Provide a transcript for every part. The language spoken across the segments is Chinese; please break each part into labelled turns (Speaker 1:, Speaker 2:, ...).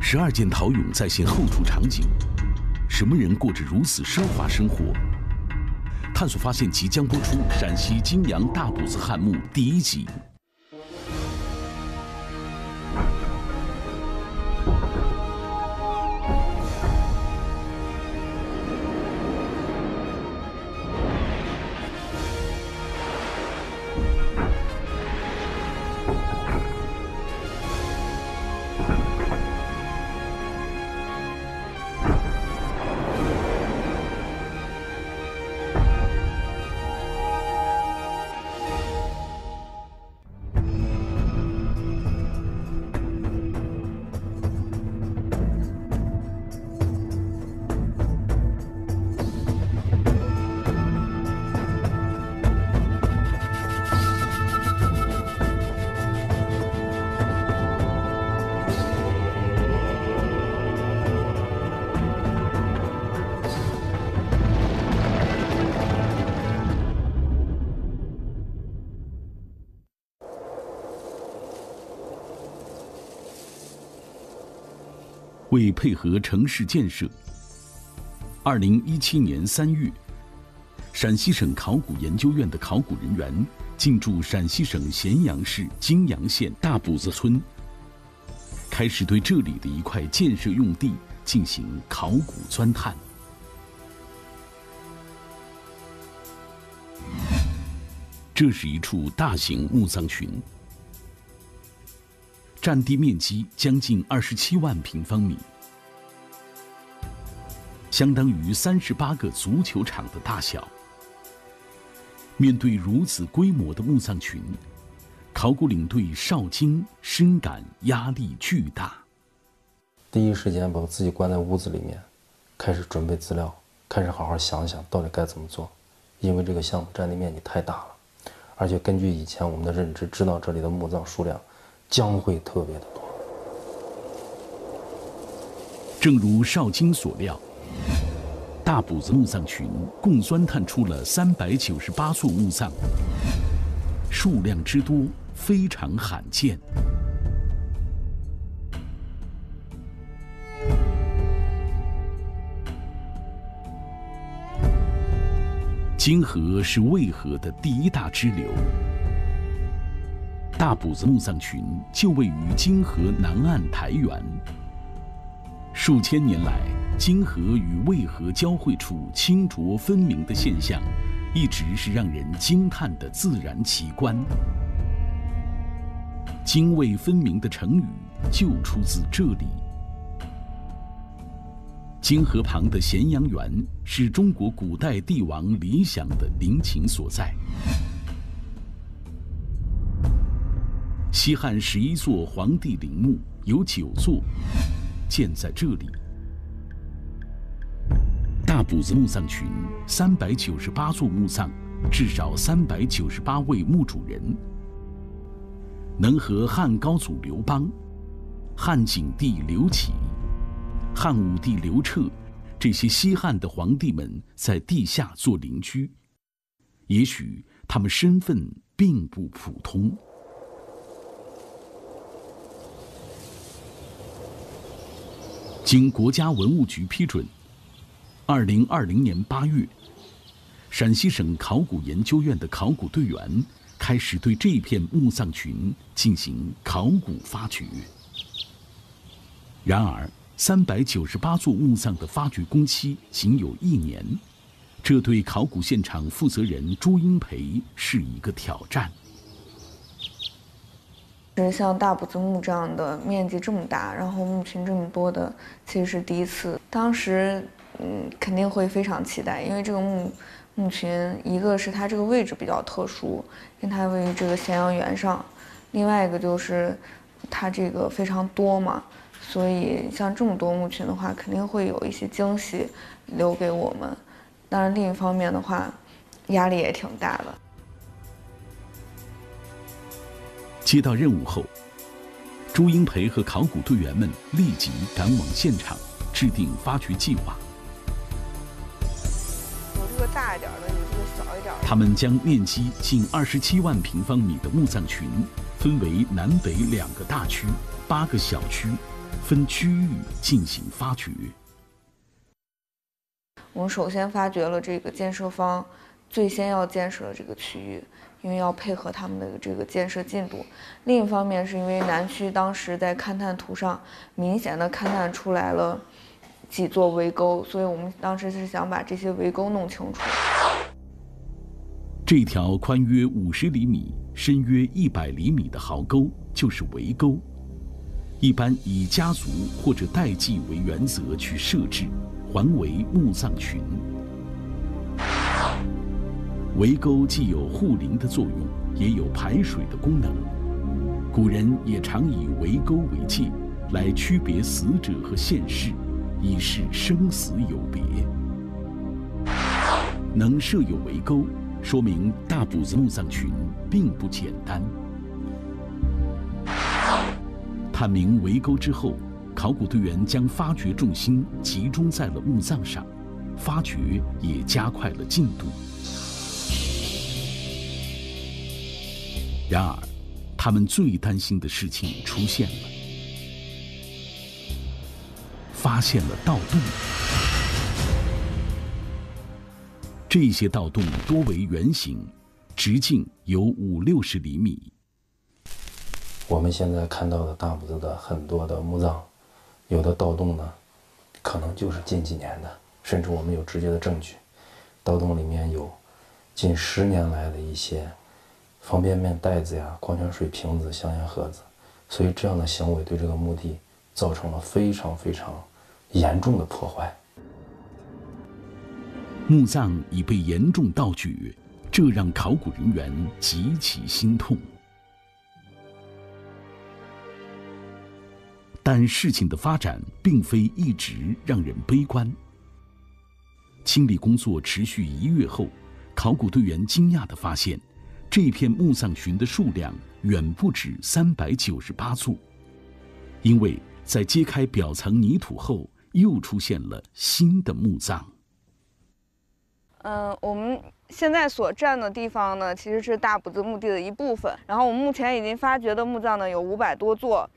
Speaker 1: 十二件陶俑再现后厨场景，什么人过着如此奢华生活？探索发现即将播出《陕西金阳大补子汉墓》第一集。为配合城市建设，二零一七年三月，陕西省考古研究院的考古人员进驻陕西省咸阳市泾阳县大堡子村，开始对这里的一块建设用地进行考古钻探。这是一处大型墓葬群。占地面积将近二十七万平方米，相当于三十八个足球场的大小。面对如此规模的墓葬群，考古领队邵晶深感压力巨大。
Speaker 2: 第一时间把自己关在屋子里面，开始准备资料，开始好好想想到底该怎么做。因为这个项目占地面积太大了，而且根据以前我们的认知，知道这里的墓葬数量。将会特别的多。
Speaker 1: 正如邵京所料，大补子墓葬群共钻探出了三百九十八座墓葬，数量之多非常罕见。泾河是渭河的第一大支流。大补子墓葬群就位于泾河南岸台原。数千年来，泾河与渭河交汇处清浊分明的现象，一直是让人惊叹的自然奇观。泾渭分明的成语就出自这里。泾河旁的咸阳园是中国古代帝王理想的陵寝所在。西汉十一座皇帝陵墓有九座建在这里。大堡子墓葬群三百九十八座墓葬，至少三百九十八位墓主人，能和汉高祖刘邦、汉景帝刘启、汉武帝刘彻这些西汉的皇帝们在地下做邻居。也许他们身份并不普通。经国家文物局批准，二零二零年八月，陕西省考古研究院的考古队员开始对这片墓葬群进行考古发掘。然而，三百九十八座墓葬的发掘工期仅有一年，这对考古现场负责人朱英培是一个挑战。
Speaker 3: 其实像大补子墓这样的面积这么大，然后墓群这么多的，其实是第一次。当时，嗯，肯定会非常期待，因为这个墓墓群，一个是它这个位置比较特殊，因为它位于这个咸阳原上；另外一个就是它这个非常多嘛，所以像这么多墓群的话，肯定会有一些惊喜留给我们。当然，另一方面的话，压力也挺大的。
Speaker 1: 接到任务后，朱英培和考古队员们立即赶往现场，制定发掘计划。
Speaker 3: 你这个大一点的，有这个小一点的。
Speaker 1: 他们将面积近二十七万平方米的墓葬群分为南北两个大区、八个小区，分区域进行发掘。
Speaker 3: 我们首先发掘了这个建设方最先要建设的这个区域。因为要配合他们的这个建设进度，另一方面是因为南区当时在勘探图上明显的勘探出来了几座围沟，所以我们当时是想把这些围沟弄清楚。
Speaker 1: 这条宽约五十厘米、深约一百厘米的壕沟就是围沟，一般以家族或者代际为原则去设置，环围墓葬群。围沟既有护林的作用，也有排水的功能。古人也常以围沟为界，来区别死者和现世，以示生死有别。能设有围沟，说明大埔子墓葬群并不简单。探明围沟之后，考古队员将发掘重心集中在了墓葬上，发掘也加快了进度。然而，他们最担心的事情出现了：发现了盗洞。这些盗洞多为圆形，直径有五六十厘米。
Speaker 2: 我们现在看到的大埔子的很多的墓葬，有的盗洞呢，可能就是近几年的，甚至我们有直接的证据，盗洞里面有近十年来的一些。方便面袋子呀，矿泉水瓶子、香烟盒子，所以这样的行为对这个墓地造成了非常非常严重的破坏。
Speaker 1: 墓葬已被严重盗掘，这让考古人员极其心痛。但事情的发展并非一直让人悲观。清理工作持续一月后，考古队员惊讶地发现。这片墓葬群的数量远不止三百九十八座，因为在揭开表层泥土后，又出现了新的墓葬。
Speaker 3: 嗯，我们现在所站的地方呢，其实是大埔子墓地的一部分。然后我们目前已经发掘的墓葬呢，有五百多座。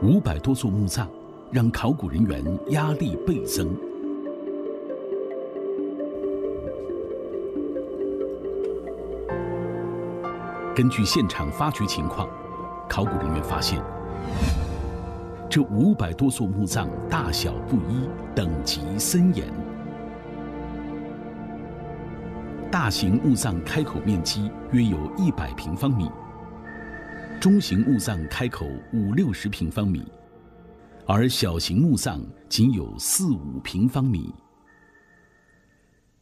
Speaker 1: 五百多座墓葬，让考古人员压力倍增。根据现场发掘情况，考古人员发现，这五百多座墓葬大小不一，等级森严。大型墓葬开口面积约有一百平方米，中型墓葬开口五六十平方米，而小型墓葬仅有四五平方米。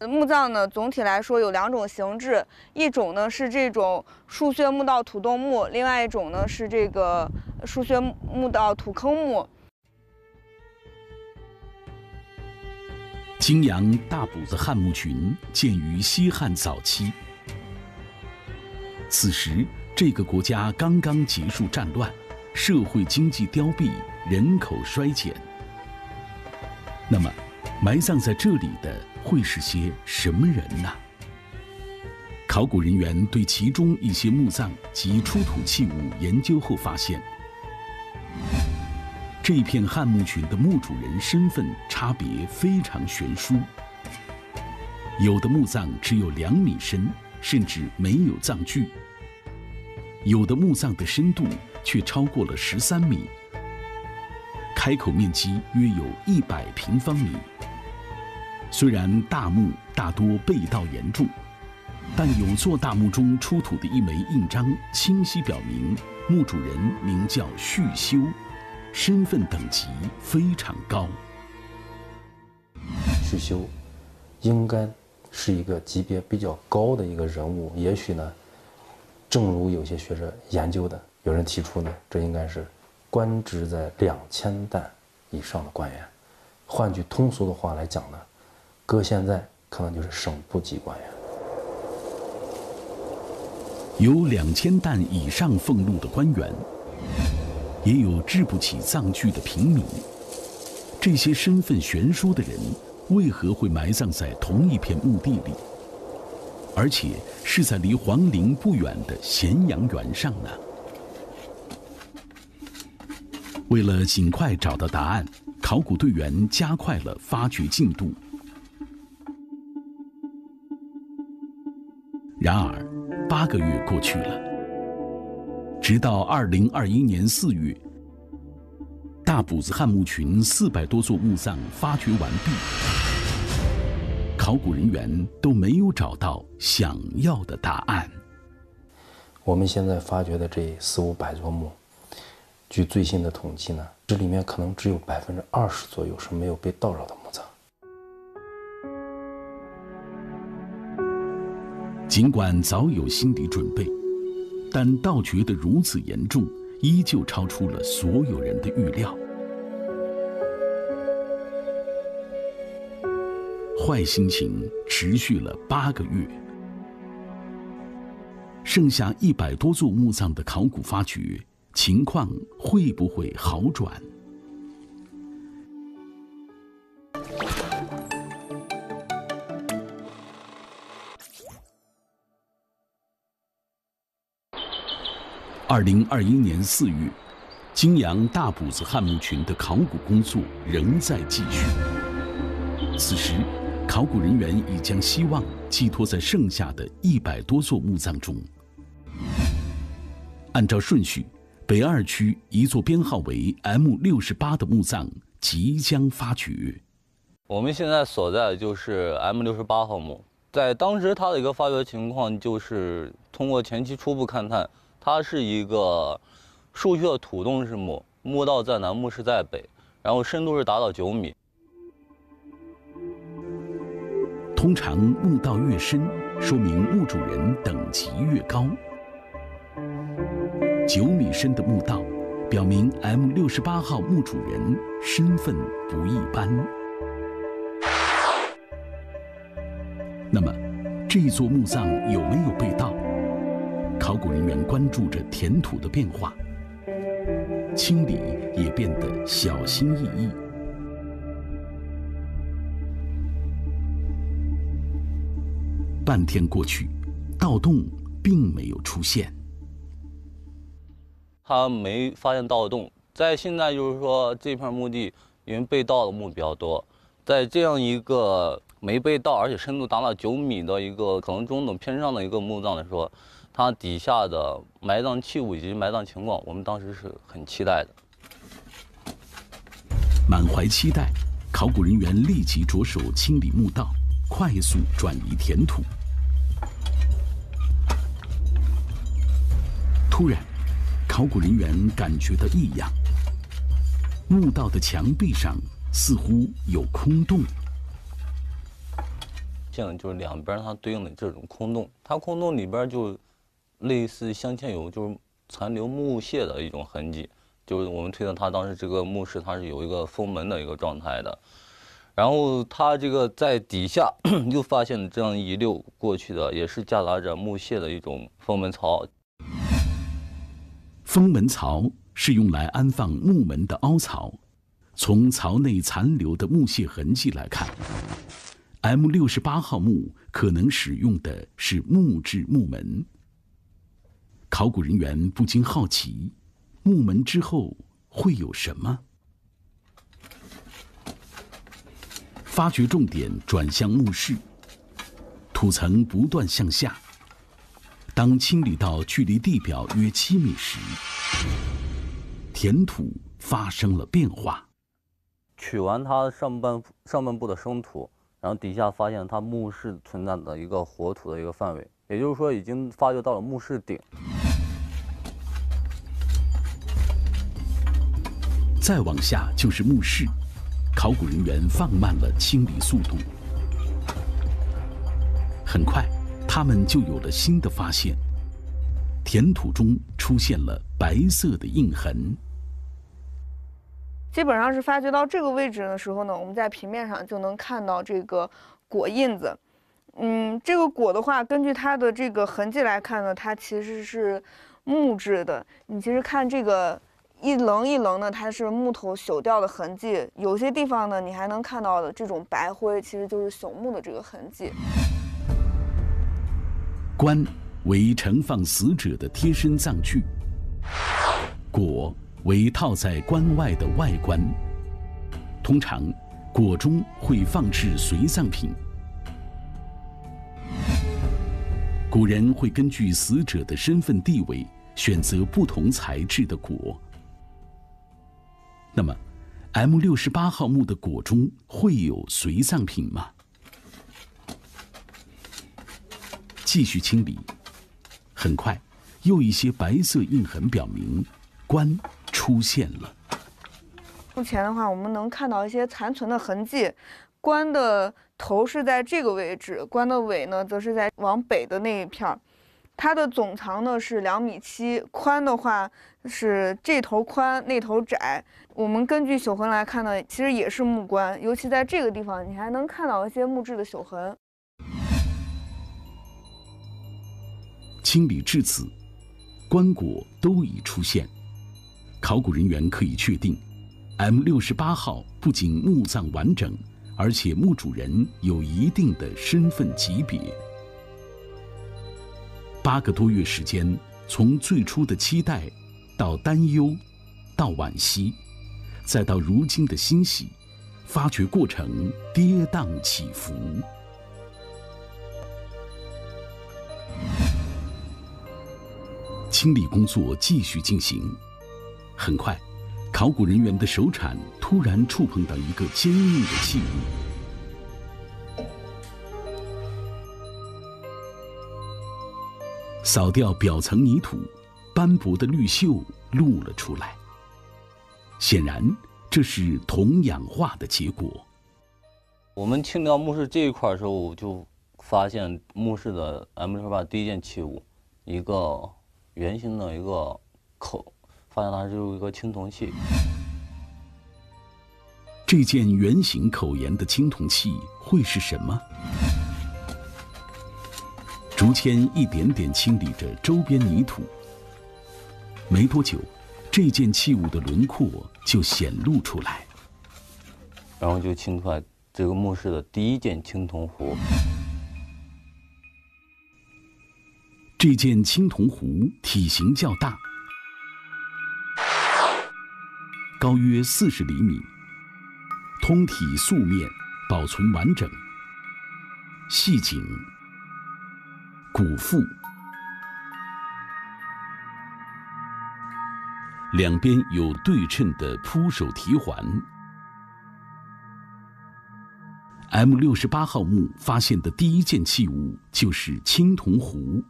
Speaker 3: 墓葬呢，总体来说有两种形制，一种呢是这种树穴墓道土洞墓，另外一种呢是这个树穴墓道土坑墓。
Speaker 1: 泾阳大堡子汉墓群建于西汉早期，此时这个国家刚刚结束战乱，社会经济凋敝，人口衰减。那么，埋葬在这里的？会是些什么人呢？考古人员对其中一些墓葬及出土器物研究后发现，这片汉墓群的墓主人身份差别非常悬殊。有的墓葬只有两米深，甚至没有葬具；有的墓葬的深度却超过了十三米，开口面积约有一百平方米。虽然大墓大多被盗严重，但有座大墓中出土的一枚印章，清晰表明墓主人名叫旭修，身份等级非常高。
Speaker 2: 旭修应该是一个级别比较高的一个人物，也许呢，正如有些学者研究的，有人提出呢，这应该是官职在两千担以上的官员。换句通俗的话来讲呢。搁现在可能就是省部级官员。
Speaker 1: 有两千担以上俸禄的官员，也有置不起葬具的平民。这些身份悬殊的人，为何会埋葬在同一片墓地里，而且是在离皇陵不远的咸阳原上呢？为了尽快找到答案，考古队员加快了发掘进度。然而，八个月过去了，直到二零二一年四月，大堡子汉墓群四百多座墓葬发掘完毕，考古人员都没有找到想要的答案。
Speaker 2: 我们现在发掘的这四五百座墓，据最新的统计呢，这里面可能只有百分之二十左右是没有被盗扰的
Speaker 1: 尽管早有心理准备，但盗掘的如此严重，依旧超出了所有人的预料。坏心情持续了八个月，剩下一百多座墓葬的考古发掘情况会不会好转？二零二一年四月，泾阳大堡子汉墓群的考古工作仍在继续。此时，考古人员已将希望寄托在剩下的一百多座墓葬中。按照顺序，北二区一座编号为 M 六十八的墓葬即将发掘。
Speaker 4: 我们现在所在的就是 M 六十八号墓，在当时它的一个发掘情况，就是通过前期初步勘探。它是一个竖穴土洞式墓，墓道在南，墓室在北，然后深度是达到九米。
Speaker 1: 通常墓道越深，说明墓主人等级越高。九米深的墓道，表明 M 六十八号墓主人身份不一般。那么，这座墓葬有没有被盗？考古人员关注着填土的变化，清理也变得小心翼翼。半天过去，盗洞并没有出现。
Speaker 4: 他没发现盗洞，在现在就是说这片墓地因为被盗的墓比较多，在这样一个没被盗而且深度达到九米的一个可能中等偏上的一个墓葬来说。它底下的埋葬器物以及埋葬情况，我们当时是很期待的。
Speaker 1: 满怀期待，考古人员立即着手清理墓道，快速转移填土。突然，考古人员感觉到异样，墓道的墙壁上似乎有空洞。
Speaker 4: 现在就是两边它对应的这种空洞，它空洞里边就。类似镶嵌有就是残留木屑的一种痕迹，就是我们推测它当时这个墓室它是有一个封门的一个状态的，然后它这个在底下 又发现了这样一溜过去的也是夹杂着木屑的一种封门槽。
Speaker 1: 封门槽是用来安放木门的凹槽，从槽内残留的木屑痕迹来看，M 六十八号墓可能使用的是木质木门。考古人员不禁好奇：墓门之后会有什么？发掘重点转向墓室，土层不断向下。当清理到距离地表约七米时，填土发生了变化。
Speaker 4: 取完它上半上半部的生土，然后底下发现它墓室存在的一个活土的一个范围，也就是说已经发掘到了墓室顶。
Speaker 1: 再往下就是墓室，考古人员放慢了清理速度。很快，他们就有了新的发现：填土中出现了白色的印痕。
Speaker 3: 基本上是发掘到这个位置的时候呢，我们在平面上就能看到这个椁印子。嗯，这个椁的话，根据它的这个痕迹来看呢，它其实是木质的。你其实看这个。一棱一棱的，它是木头朽掉的痕迹。有些地方呢，你还能看到的这种白灰，其实就是朽木的这个痕迹。
Speaker 1: 棺为盛放死者的贴身葬具，椁为套在棺外的外棺。通常，椁中会放置随葬品。古人会根据死者的身份地位，选择不同材质的椁。那么，M 六十八号墓的椁中会有随葬品吗？继续清理，很快，又一些白色印痕表明，棺出现了。
Speaker 3: 目前的话，我们能看到一些残存的痕迹，棺的头是在这个位置，棺的尾呢，则是在往北的那一片儿。它的总长呢是两米七，宽的话是这头宽那头窄。我们根据朽痕来看呢，其实也是木棺，尤其在这个地方，你还能看到一些木质的朽痕。
Speaker 1: 清理至此，棺椁都已出现，考古人员可以确定，M 六十八号不仅墓葬完整，而且墓主人有一定的身份级别。八个多月时间，从最初的期待，到担忧，到惋惜，再到如今的欣喜，发掘过程跌宕起伏。清理工作继续进行，很快，考古人员的手铲突然触碰到一个坚硬的器物。扫掉表层泥土，斑驳的绿锈露了出来。显然，这是铜氧化的结果。
Speaker 4: 我们清掉墓室这一块的时候，就发现墓室的 M 六八第一件器物，一个圆形的一个口，发现它是有一个青铜器。
Speaker 1: 这件圆形口沿的青铜器会是什么？竹签一点点清理着周边泥土，没多久，这件器物的轮廓就显露出来，
Speaker 4: 然后就清出来这个墓室的第一件青铜壶。
Speaker 1: 这件青铜壶体型较大，高约四十厘米，通体素面，保存完整，细颈。古腹，两边有对称的铺手提环。M 六十八号墓发现的第一件器物就是青铜壶。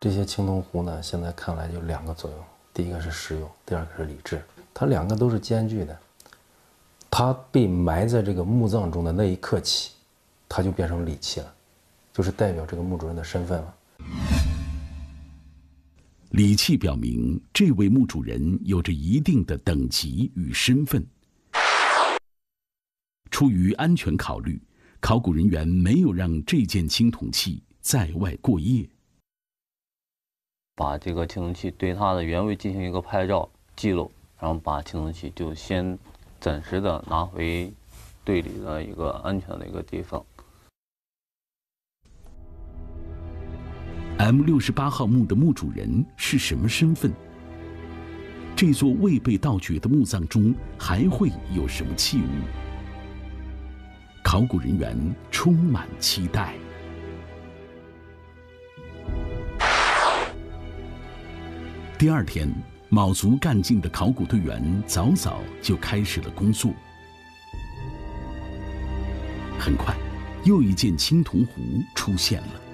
Speaker 2: 这些青铜壶呢，现在看来就两个作用：第一个是实用，第二个是礼制。它两个都是兼具的。它被埋在这个墓葬中的那一刻起，它就变成礼器了。就是代表这个墓主人的身份了。
Speaker 1: 礼器表明这位墓主人有着一定的等级与身份。出于安全考虑，考古人员没有让这件青铜器在外过夜。
Speaker 4: 把这个青铜器对它的原位进行一个拍照记录，然后把青铜器就先暂时的拿回队里的一个安全的一个地方。
Speaker 1: M 六十八号墓的墓主人是什么身份？这座未被盗掘的墓葬中还会有什么器物？考古人员充满期待。第二天，卯足干劲的考古队员早早就开始了工作。很快，又一件青铜壶出现了。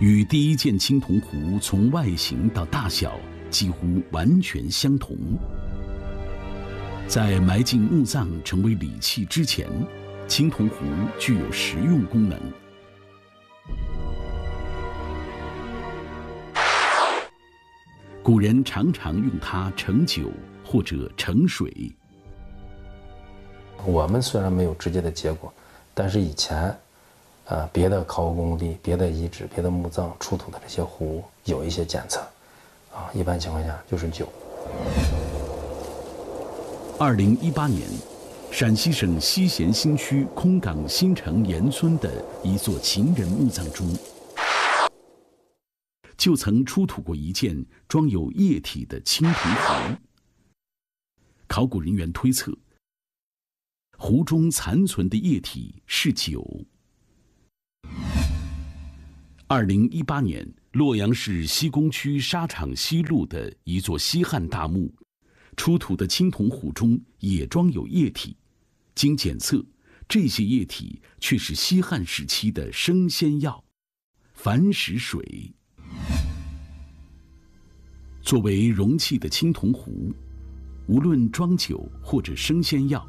Speaker 1: 与第一件青铜壶从外形到大小几乎完全相同。在埋进墓葬成为礼器之前，青铜壶具有实用功能。古人常常用它盛酒或者盛水。
Speaker 2: 我们虽然没有直接的结果，但是以前。呃，别的考古工地、别的遗址、别的墓葬出土的这些壶有一些检测，啊，一般情况下就是酒。
Speaker 1: 二零一八年，陕西省西咸新区空港新城严村的一座秦人墓葬中，就曾出土过一件装有液体的青铜壶。考古人员推测，壶中残存的液体是酒。二零一八年，洛阳市西工区沙场西路的一座西汉大墓，出土的青铜壶中也装有液体，经检测，这些液体却是西汉时期的生鲜药——矾石水。作为容器的青铜壶，无论装酒或者生鲜药，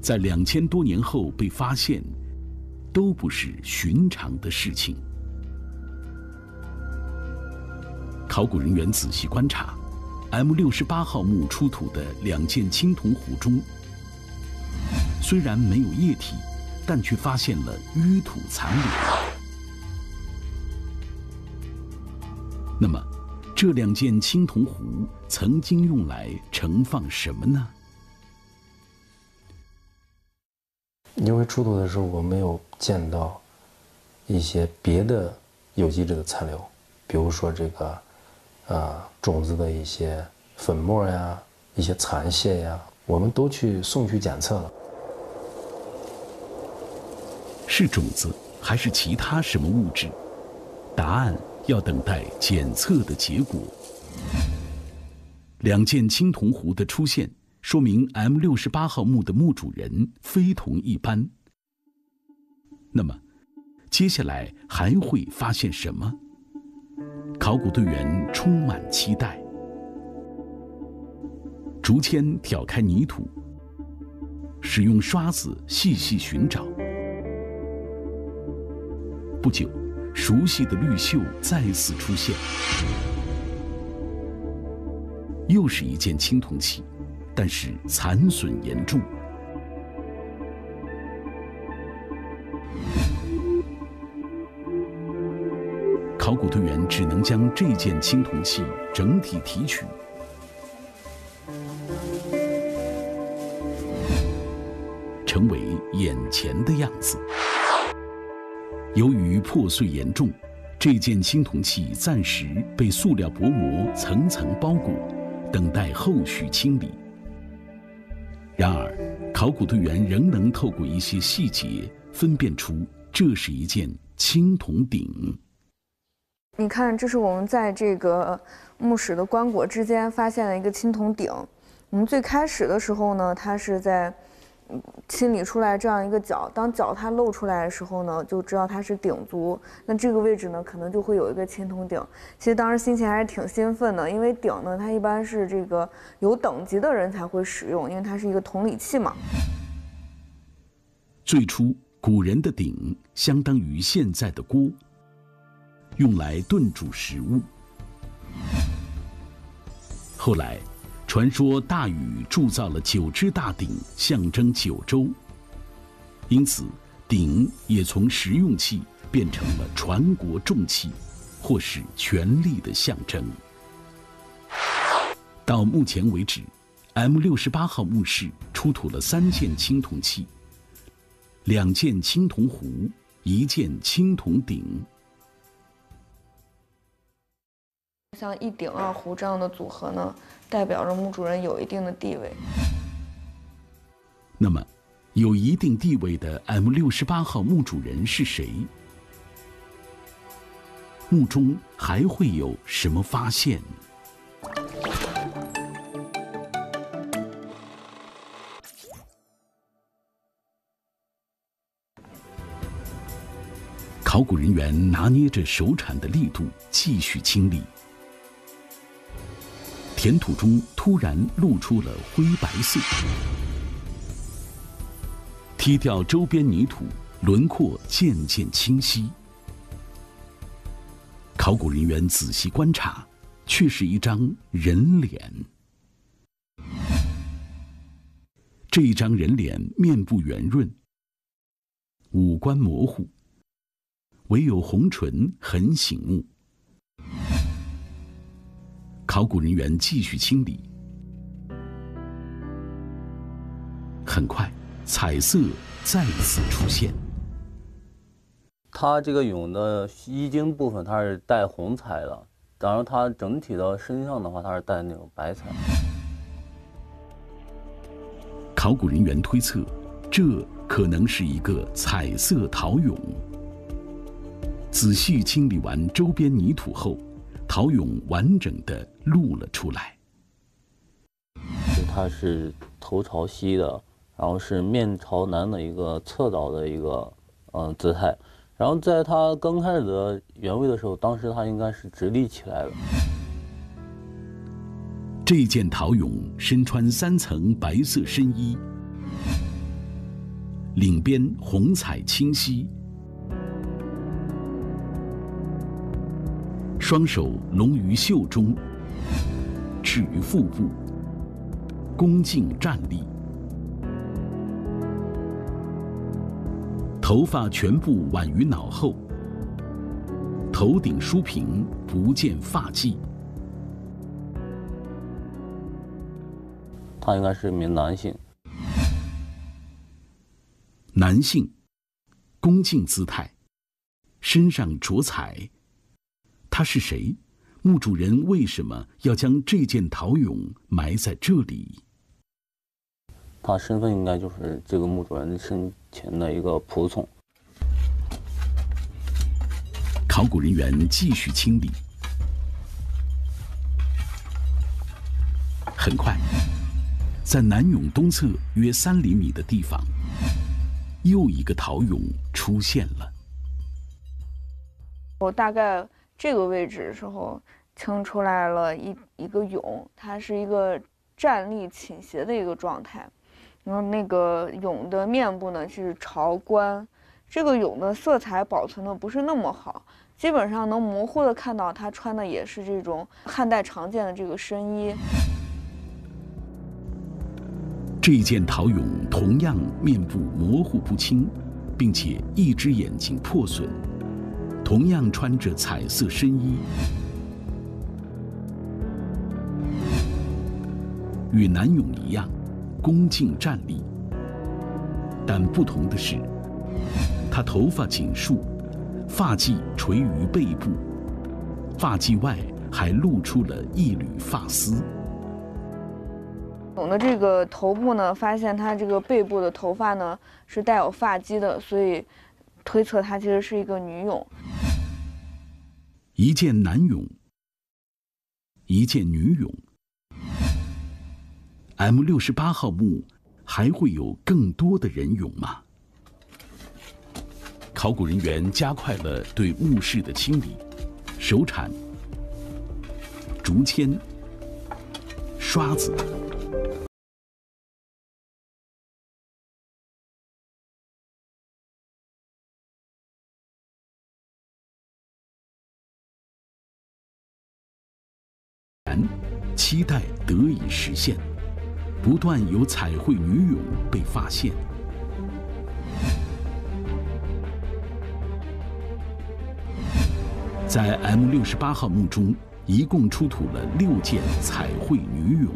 Speaker 1: 在两千多年后被发现，都不是寻常的事情。考古人员仔细观察，M 六十八号墓出土的两件青铜壶中，虽然没有液体，但却发现了淤土残留。那么，这两件青铜壶曾经用来盛放什么呢？
Speaker 2: 因为出土的时候，我没有见到一些别的有机质的残留，比如说这个。啊，种子的一些粉末呀，一些残屑呀，我们都去送去检测了。
Speaker 1: 是种子还是其他什么物质？答案要等待检测的结果。两件青铜壶的出现，说明 M 六十八号墓的墓主人非同一般。那么，接下来还会发现什么？考古队员充满期待，竹签挑开泥土，使用刷子细细寻找。不久，熟悉的绿锈再次出现，又是一件青铜器，但是残损严重。考古队员只能将这件青铜器整体提取，成为眼前的样子。由于破碎严重，这件青铜器暂时被塑料薄膜层层包裹，等待后续清理。然而，考古队员仍能透过一些细节分辨出，这是一件青铜鼎。
Speaker 3: 你看，这是我们在这个墓室的棺椁之间发现了一个青铜鼎。我们最开始的时候呢，它是在清理出来这样一个角，当角它露出来的时候呢，就知道它是鼎足。那这个位置呢，可能就会有一个青铜鼎。其实当时心情还是挺兴奋的，因为鼎呢，它一般是这个有等级的人才会使用，因为它是一个铜礼器嘛。
Speaker 1: 最初，古人的鼎相当于现在的锅。用来炖煮食物。后来，传说大禹铸造了九只大鼎，象征九州。因此，鼎也从实用器变成了传国重器，或是权力的象征。到目前为止，M 六十八号墓室出土了三件青铜器，两件青铜壶，一件青铜鼎。
Speaker 3: 像一鼎二壶这样的组合呢，代表着墓主人有一定的地位。
Speaker 1: 那么，有一定地位的 M 六十八号墓主人是谁？墓中还会有什么发现？考古人员拿捏着手铲的力度，继续清理。填土中突然露出了灰白色，踢掉周边泥土，轮廓渐渐清晰。考古人员仔细观察，却是一张人脸。这一张人脸面部圆润，五官模糊，唯有红唇很醒目。考古人员继续清理，很快，彩色再次出现。
Speaker 4: 它这个俑的衣襟部分它是带红彩的，然后它整体的身上的话，它是带那种白彩。
Speaker 1: 考古人员推测，这可能是一个彩色陶俑。仔细清理完周边泥土后，陶俑完整的露了出来。
Speaker 4: 它是头朝西的，然后是面朝南的一个侧倒的一个嗯姿态。然后在它刚开始的原位的时候，当时它应该是直立起来的。
Speaker 1: 这件陶俑身穿三层白色深衣，领边红彩清晰。双手拢于袖中，置于腹部，恭敬站立。头发全部挽于脑后，头顶梳平，不见发髻。
Speaker 4: 他应该是一名男性。
Speaker 1: 男性，恭敬姿态，身上着彩。他是谁？墓主人为什么要将这件陶俑埋在这里？
Speaker 4: 他身份应该就是这个墓主人生前的一个仆从。
Speaker 1: 考古人员继续清理，很快，在南俑东侧约三厘米的地方，又一个陶俑出现了。
Speaker 3: 我大概。这个位置的时候，清出来了一一个俑，它是一个站立倾斜的一个状态。然后那个俑的面部呢是朝观，这个俑的色彩保存的不是那么好，基本上能模糊的看到他穿的也是这种汉代常见的这个深衣。
Speaker 1: 这件陶俑同样面部模糊不清，并且一只眼睛破损。同样穿着彩色深衣，与南俑一样，恭敬站立。但不同的是，他头发紧束，发髻垂于背部，发髻外还露出了一缕发丝。
Speaker 3: 俑的这个头部呢，发现他这个背部的头发呢是带有发髻的，所以。推测她其实是一个女俑，
Speaker 1: 一件男俑，一件女俑。M 六十八号墓还会有更多的人俑吗？考古人员加快了对墓室的清理，手铲、竹签、刷子。期待得以实现，不断有彩绘女俑被发现。在 M 六十八号墓中，一共出土了六件彩绘女俑。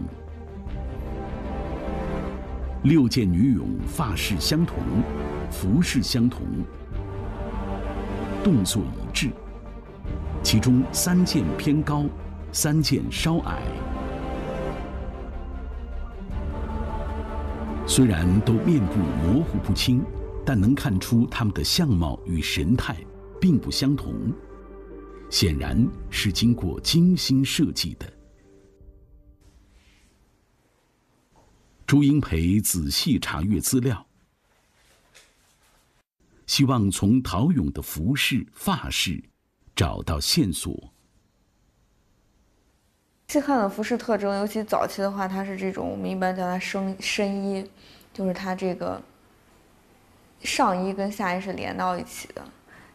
Speaker 1: 六件女俑发饰相同，服饰相同，动作一致，其中三件偏高。三件稍矮，虽然都面部模糊不清，但能看出他们的相貌与神态并不相同，显然是经过精心设计的。朱英培仔细查阅资料，希望从陶俑的服饰、发饰找到线索。
Speaker 3: 西汉的服饰特征，尤其早期的话，它是这种我们一般叫它深深衣，就是它这个上衣跟下衣是连到一起的，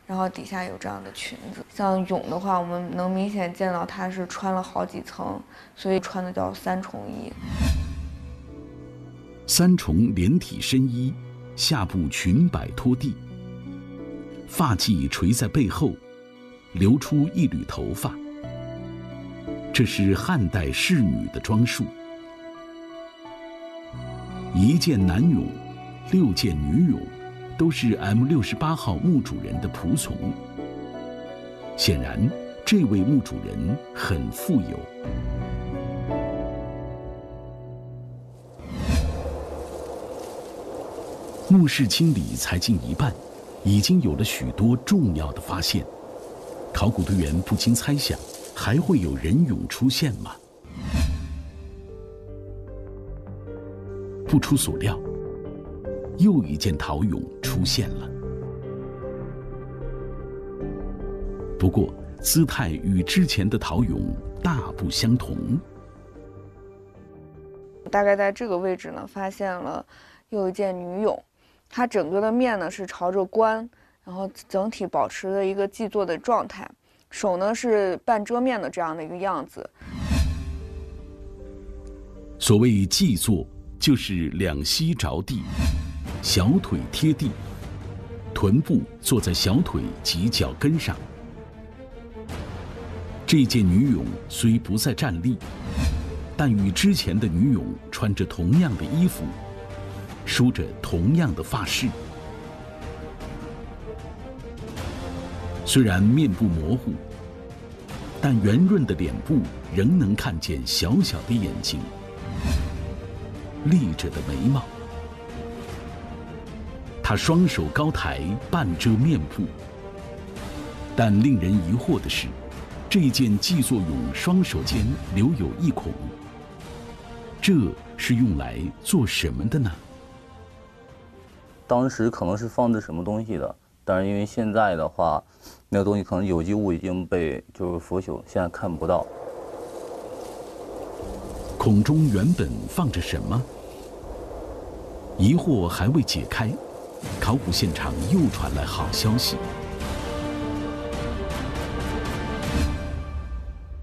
Speaker 3: 然后底下有这样的裙子。像俑的话，我们能明显见到它是穿了好几层，所以穿的叫三重衣。
Speaker 1: 三重连体深衣，下部裙摆拖地，发髻垂在背后，留出一缕头发。这是汉代仕女的装束。一件男俑，六件女俑，都是 M 六十八号墓主人的仆从。显然，这位墓主人很富有。墓室清理才近一半，已经有了许多重要的发现。考古队员不禁猜想：还会有人俑出现吗？不出所料，又一件陶俑出现了。不过，姿态与之前的陶俑大不相同。
Speaker 3: 大概在这个位置呢，发现了又一件女俑，它整个的面呢是朝着棺，然后整体保持了一个跽坐的状态，手呢是半遮面的这样的一个样子。
Speaker 1: 所谓跽坐。就是两膝着地，小腿贴地，臀部坐在小腿及脚跟上。这件女俑虽不再站立，但与之前的女俑穿着同样的衣服，梳着同样的发饰。虽然面部模糊，但圆润的脸部仍能看见小小的眼睛。立着的眉毛，他双手高抬，半遮面部。但令人疑惑的是，这件祭座俑双手间留有一孔，这是用来做什么的呢？
Speaker 4: 当时可能是放置什么东西的，但是因为现在的话，那个东西可能有机物已经被就是腐朽，现在看不到。
Speaker 1: 孔中原本放着什么？疑惑还未解开，考古现场又传来好消息，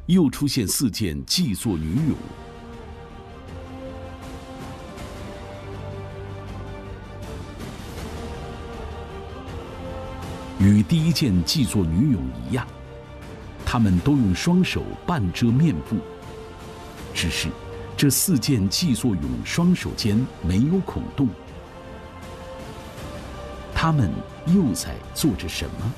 Speaker 1: 又出现四件祭座女俑，与第一件祭座女俑一样，他们都用双手半遮面部，只是。这四件祭座俑双手间没有孔洞，他们又在做着什么？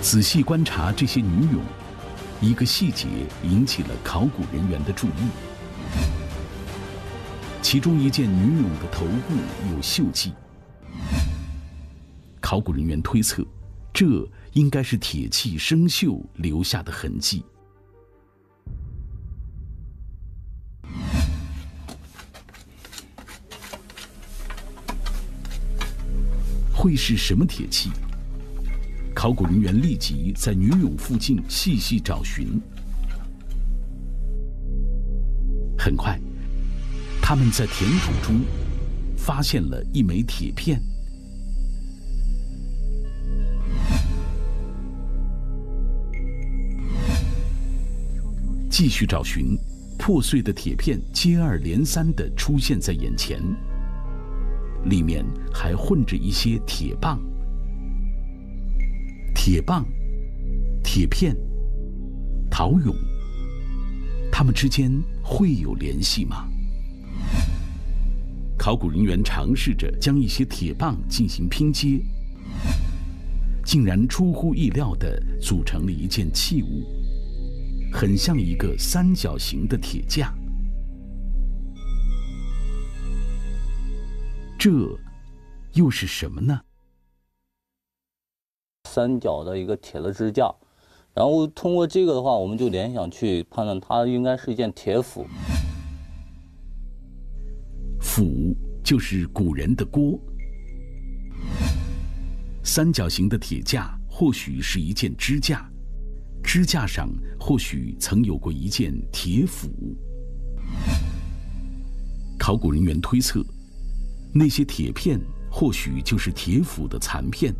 Speaker 1: 仔细观察这些女俑，一个细节引起了考古人员的注意：其中一件女俑的头部有锈迹，考古人员推测，这。应该是铁器生锈留下的痕迹。会是什么铁器？考古人员立即在女俑附近细细找寻。很快，他们在田土中发现了一枚铁片。继续找寻，破碎的铁片接二连三地出现在眼前，里面还混着一些铁棒。铁棒、铁片、陶俑，它们之间会有联系吗？考古人员尝试着将一些铁棒进行拼接，竟然出乎意料地组成了一件器物。很像一个三角形的铁架，这又是什么呢？
Speaker 4: 三角的一个铁的支架，然后通过这个的话，我们就联想去判断它应该是一件铁斧。
Speaker 1: 斧就是古人的锅，三角形的铁架或许是一件支架。支架上或许曾有过一件铁斧。考古人员推测，那些铁片或许就是铁斧的残片，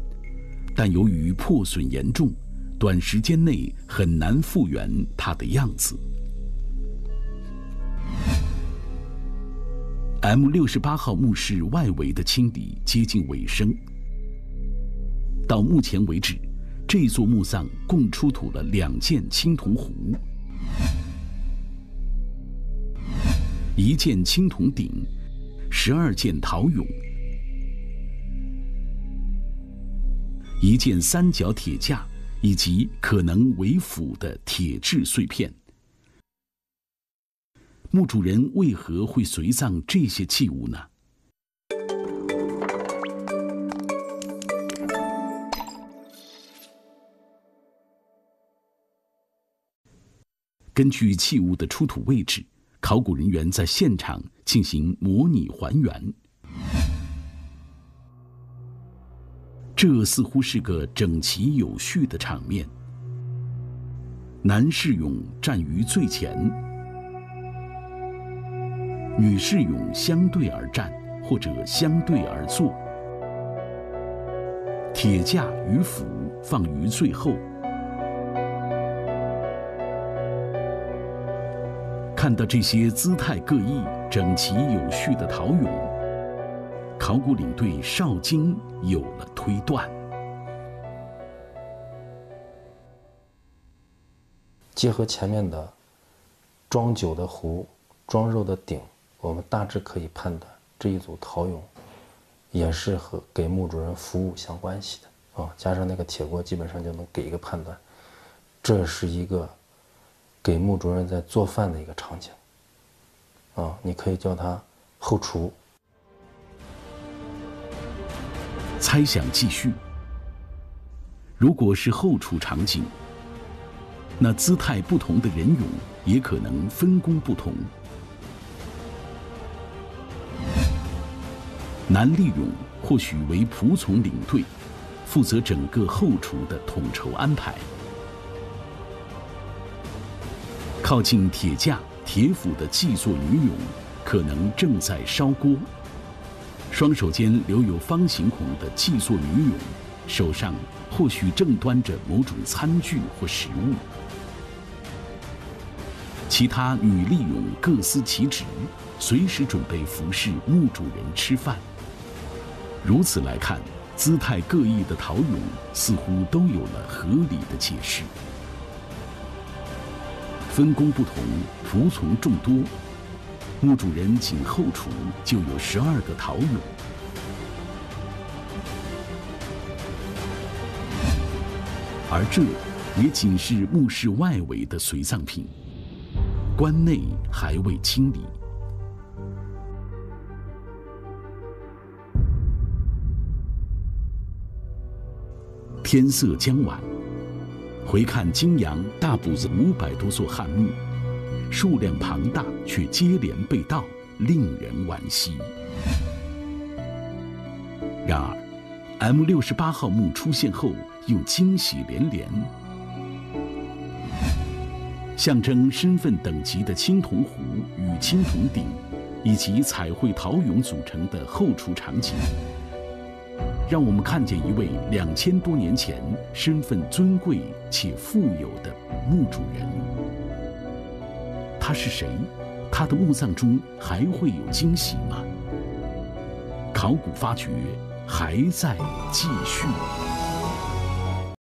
Speaker 1: 但由于破损严重，短时间内很难复原它的样子。M 六十八号墓室外围的清理接近尾声。到目前为止，这座墓葬共出土了两件青铜壶、一件青铜鼎、十二件陶俑、一件三角铁架，以及可能为斧的铁质碎片。墓主人为何会随葬这些器物呢？根据器物的出土位置，考古人员在现场进行模拟还原。这似乎是个整齐有序的场面。男士俑站于最前。女士俑相对而站，或者相对而坐，铁架与斧放于最后。看到这些姿态各异、整齐有序的陶俑，考古领队邵京有了推断。
Speaker 2: 结合前面的装酒的壶、装肉的鼎。我们大致可以判断，这一组陶俑也是和给墓主人服务相关系的啊。加上那个铁锅，基本上就能给一个判断，这是一个给墓主人在做饭的一个场景啊。你可以叫它后厨。
Speaker 1: 猜想继续，如果是后厨场景，那姿态不同的人俑也可能分工不同。南利勇或许为仆从领队，负责整个后厨的统筹安排。靠近铁架、铁斧的祭座女俑，可能正在烧锅。双手间留有方形孔的祭座女俑，手上或许正端着某种餐具或食物。其他女利俑各司其职，随时准备服侍墓主人吃饭。如此来看，姿态各异的陶俑似乎都有了合理的解释。分工不同，服从众多，墓主人仅后厨就有十二个陶俑，而这也仅是墓室外围的随葬品，棺内还未清理。天色将晚，回看泾阳大堡子五百多座汉墓，数量庞大却接连被盗，令人惋惜。然而，M 六十八号墓出现后又惊喜连连。象征身份等级的青铜壶与青铜鼎，以及彩绘陶俑组成的后厨场景。让我们看见一位两千多年前身份尊贵且富有的墓主人。他是谁？他的墓葬中还会有惊喜吗？考古发掘还在继续。